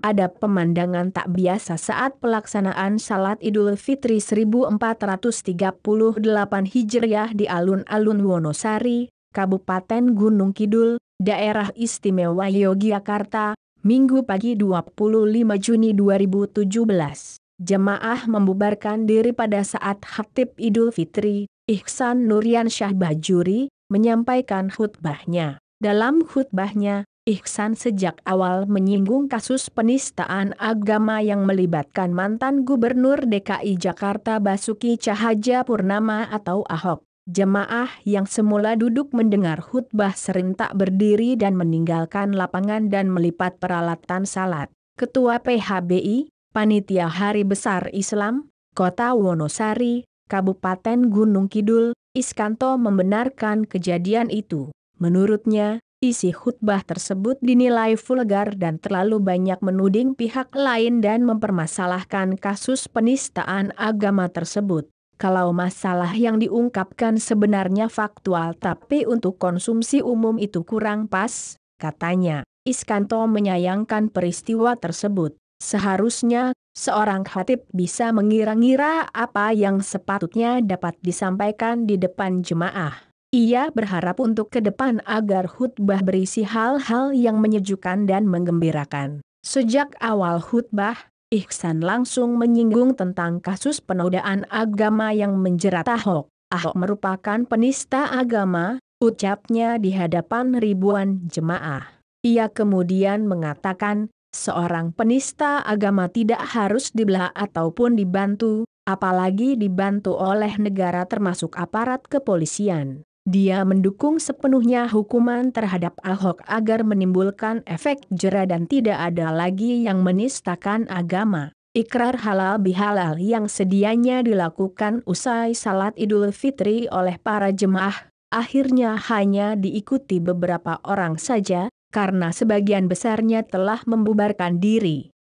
Ada pemandangan tak biasa saat pelaksanaan salat Idul Fitri 1438 Hijriah di alun-alun Wonosari, Kabupaten Gunung Kidul, Daerah Istimewa Yogyakarta, Minggu pagi 25 Juni 2017. Jemaah membubarkan diri pada saat Hatib Idul Fitri, Ihsan Nurian Syah Bajuri, menyampaikan khutbahnya. Dalam khutbahnya, Ihsan sejak awal menyinggung kasus penistaan agama yang melibatkan mantan Gubernur DKI Jakarta Basuki Cahaja Purnama atau Ahok. Jemaah yang semula duduk mendengar khutbah serentak berdiri dan meninggalkan lapangan dan melipat peralatan salat. Ketua PHBI, Panitia Hari Besar Islam, Kota Wonosari, Kabupaten Gunung Kidul, Iskanto membenarkan kejadian itu. Menurutnya, Isi khutbah tersebut dinilai vulgar dan terlalu banyak menuding pihak lain dan mempermasalahkan kasus penistaan agama tersebut. Kalau masalah yang diungkapkan sebenarnya faktual tapi untuk konsumsi umum itu kurang pas, katanya. Iskanto menyayangkan peristiwa tersebut. Seharusnya, seorang khatib bisa mengira-ngira apa yang sepatutnya dapat disampaikan di depan jemaah. Ia berharap untuk ke depan agar khutbah berisi hal-hal yang menyejukkan dan menggembirakan. Sejak awal khutbah, Ihsan langsung menyinggung tentang kasus penodaan agama yang menjerat Ahok. Ahok merupakan penista agama, ucapnya di hadapan ribuan jemaah. Ia kemudian mengatakan, seorang penista agama tidak harus dibelah ataupun dibantu, apalagi dibantu oleh negara termasuk aparat kepolisian. Dia mendukung sepenuhnya hukuman terhadap Ahok agar menimbulkan efek jera dan tidak ada lagi yang menistakan agama. Ikrar halal bihalal yang sedianya dilakukan usai salat idul fitri oleh para jemaah, akhirnya hanya diikuti beberapa orang saja, karena sebagian besarnya telah membubarkan diri.